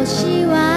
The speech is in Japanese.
星は